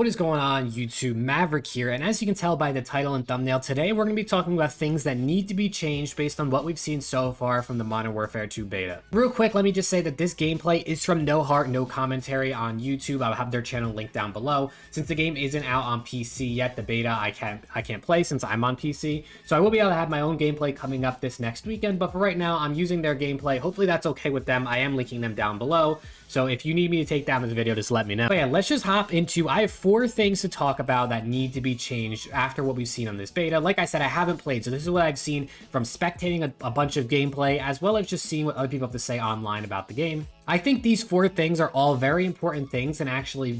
What is going on YouTube? Maverik here, and as you can tell by the title and thumbnail, today we're going to be talking about things that need to be changed based on what we've seen so far from the Modern Warfare 2 beta. Real quick, let me just say that this gameplay is from No Heart, No Commentary on YouTube. I'll have their channel linked down below. Since the game isn't out on PC yet, the beta I can't I can't play since I'm on PC, so I will be able to have my own gameplay coming up this next weekend, but for right now, I'm using their gameplay. Hopefully that's okay with them. I am linking them down below. So if you need me to take down this video, just let me know. But yeah, let's just hop into, I have four things to talk about that need to be changed after what we've seen on this beta. Like I said, I haven't played, so this is what I've seen from spectating a, a bunch of gameplay, as well as just seeing what other people have to say online about the game. I think these four things are all very important things and actually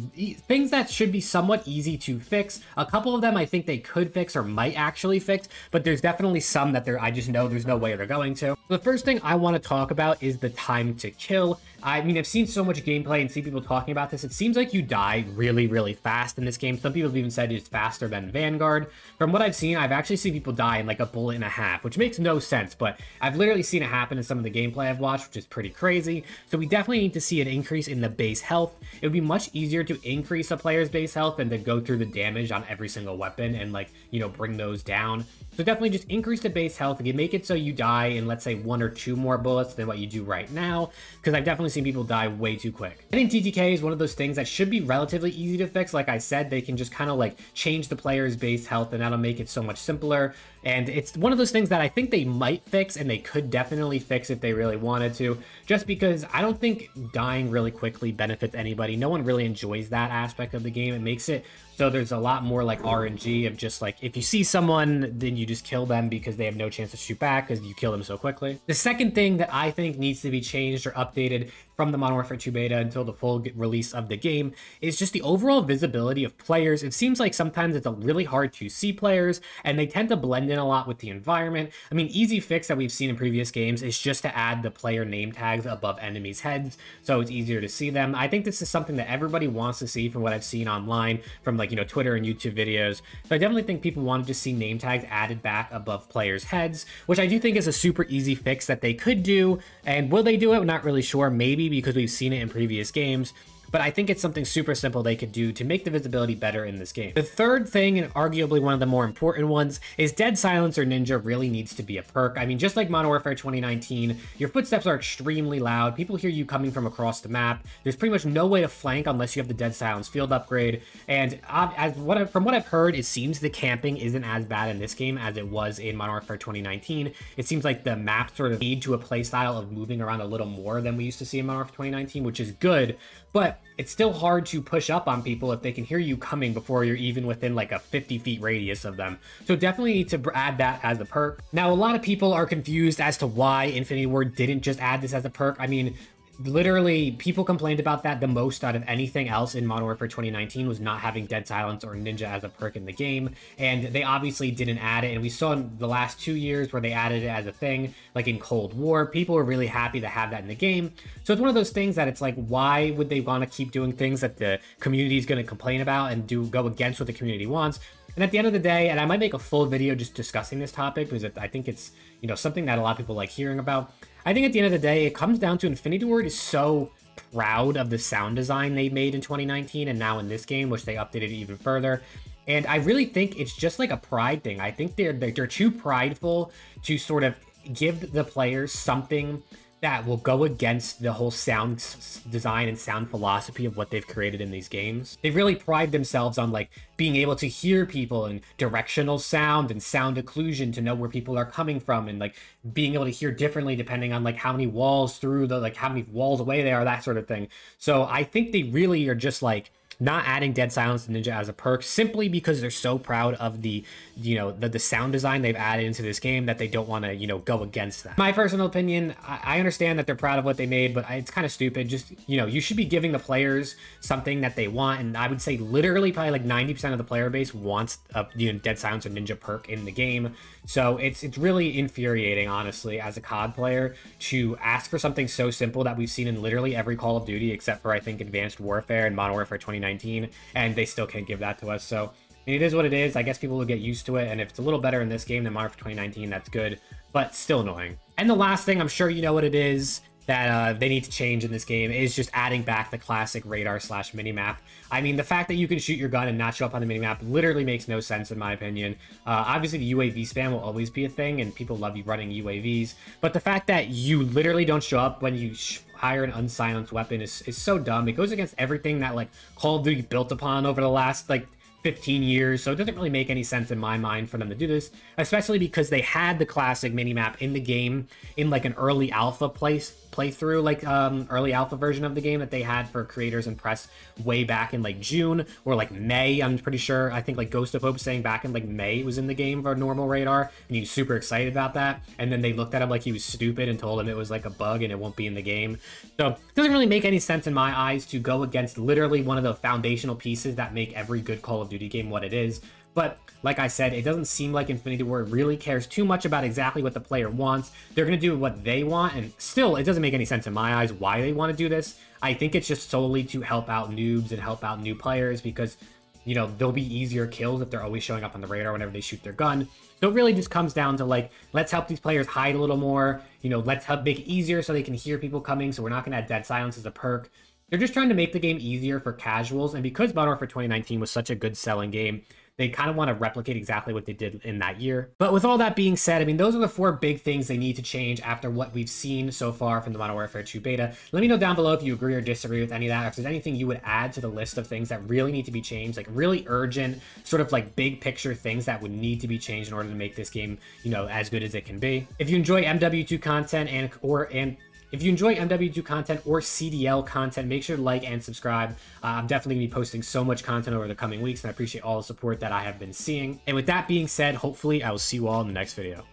things that should be somewhat easy to fix. A couple of them I think they could fix or might actually fix, but there's definitely some that they're I just know there's no way they're going to. The first thing I want to talk about is the time to kill. I mean, I've seen so much gameplay and see people talking about this. It seems like you die really, really fast in this game. Some people have even said it's faster than Vanguard. From what I've seen, I've actually seen people die in like a bullet and a half, which makes no sense, but I've literally seen it happen in some of the gameplay I've watched, which is pretty crazy. So we definitely need to see an increase in the base health. It would be much easier to increase a player's base health than to go through the damage on every single weapon and like, you know, bring those down. So definitely just increase the base health. If you make it so you die in, let's say, one or two more bullets than what you do right now, because I've definitely seen people die way too quick. I think TTK is one of those things that should be relatively easy to fix. Like I said, they can just kind of like change the player's base health and that'll make it so much simpler. And it's one of those things that I think they might fix and they could definitely fix if they really wanted to, just because I don't think dying really quickly benefits anybody. No one really enjoys that aspect of the game. It makes it so there's a lot more like RNG of just like if you see someone, then you just kill them because they have no chance to shoot back because you kill them so quickly. The second thing that I think needs to be changed or updated from the Modern Warfare 2 beta until the full release of the game is just the overall visibility of players. It seems like sometimes it's a really hard to see players and they tend to blend in a lot with the environment. I mean, easy fix that we've seen in previous games is just to add the player name tags above enemies' heads so it's easier to see them. I think this is something that everybody wants to see from what I've seen online from like, you know, Twitter and YouTube videos. So I definitely think people wanted to see name tags added back above players' heads, which I do think is a super easy fix that they could do. And will they do it? We're not really sure. Maybe because we've seen it in previous games but I think it's something super simple they could do to make the visibility better in this game. The third thing, and arguably one of the more important ones, is Dead Silence or Ninja really needs to be a perk. I mean, just like Modern Warfare 2019, your footsteps are extremely loud. People hear you coming from across the map. There's pretty much no way to flank unless you have the Dead Silence field upgrade. And as what I, from what I've heard, it seems the camping isn't as bad in this game as it was in Modern Warfare 2019. It seems like the map sort of lead to a playstyle of moving around a little more than we used to see in Modern Warfare 2019, which is good. But it's still hard to push up on people if they can hear you coming before you're even within like a 50 feet radius of them. So definitely need to add that as a perk. Now, a lot of people are confused as to why Infinity Ward didn't just add this as a perk. I mean, literally people complained about that the most out of anything else in Modern Warfare 2019 was not having Dead Silence or Ninja as a perk in the game, and they obviously didn't add it. And we saw in the last two years where they added it as a thing, like in Cold War, people were really happy to have that in the game. So it's one of those things that it's like, why would they want to keep doing things that the community is going to complain about and do go against what the community wants? And at the end of the day, and I might make a full video just discussing this topic because I think it's, you know, something that a lot of people like hearing about. I think at the end of the day, it comes down to Infinity Ward is so proud of the sound design they made in 2019 and now in this game, which they updated even further. And I really think it's just like a pride thing. I think they're they're too prideful to sort of give the players something that will go against the whole sound design and sound philosophy of what they've created in these games. They really pride themselves on like being able to hear people and directional sound and sound occlusion to know where people are coming from and like being able to hear differently depending on like how many walls through the like how many walls away they are that sort of thing. So I think they really are just like not adding Dead Silence Ninja as a perk simply because they're so proud of the, you know, the, the sound design they've added into this game that they don't want to, you know, go against that. My personal opinion, I, I understand that they're proud of what they made, but it's kind of stupid. Just, you know, you should be giving the players something that they want. And I would say literally probably like 90% of the player base wants a, you know, Dead Silence or Ninja perk in the game. So it's, it's really infuriating, honestly, as a COD player to ask for something so simple that we've seen in literally every Call of Duty, except for I think Advanced Warfare and Modern Warfare 2019 2019, and they still can't give that to us. So it is what it is. I guess people will get used to it, and if it's a little better in this game than Modern 2019, that's good, but still annoying. And the last thing, I'm sure you know what it is, that uh, they need to change in this game is just adding back the classic radar slash minimap. I mean, the fact that you can shoot your gun and not show up on the minimap literally makes no sense in my opinion. Uh, obviously, the UAV spam will always be a thing, and people love you running UAVs, but the fact that you literally don't show up when you hire an unsilenced weapon is, is so dumb. It goes against everything that, like, Call of Duty built upon over the last, like, 15 years, so it doesn't really make any sense in my mind for them to do this, especially because they had the classic minimap in the game in like an early alpha place playthrough, like um, early alpha version of the game that they had for creators and press way back in like June or like May. I'm pretty sure. I think like Ghost of Hope saying back in like May was in the game for normal radar, and he was super excited about that. And then they looked at him like he was stupid and told him it was like a bug and it won't be in the game. So it doesn't really make any sense in my eyes to go against literally one of the foundational pieces that make every good Call of Duty game what it is. But like I said, it doesn't seem like Infinity Ward really cares too much about exactly what the player wants. They're going to do what they want, and still, it doesn't make any sense in my eyes why they want to do this. I think it's just solely to help out noobs and help out new players because, you know, they'll be easier kills if they're always showing up on the radar whenever they shoot their gun. So it really just comes down to like, let's help these players hide a little more. You know, let's help make it easier so they can hear people coming. So we're not going to add dead silence as a perk. They're just trying to make the game easier for casuals. And because Modern Warfare 2019 was such a good selling game, they kind of want to replicate exactly what they did in that year. But with all that being said, I mean, those are the four big things they need to change after what we've seen so far from the Modern Warfare 2 beta. Let me know down below if you agree or disagree with any of that, if there's anything you would add to the list of things that really need to be changed, like really urgent, sort of like big picture things that would need to be changed in order to make this game, you know, as good as it can be. If you enjoy MW2 content and or and if you enjoy MW2 content or CDL content, make sure to like and subscribe. Uh, I'm definitely going to be posting so much content over the coming weeks, and I appreciate all the support that I have been seeing. And with that being said, hopefully I will see you all in the next video.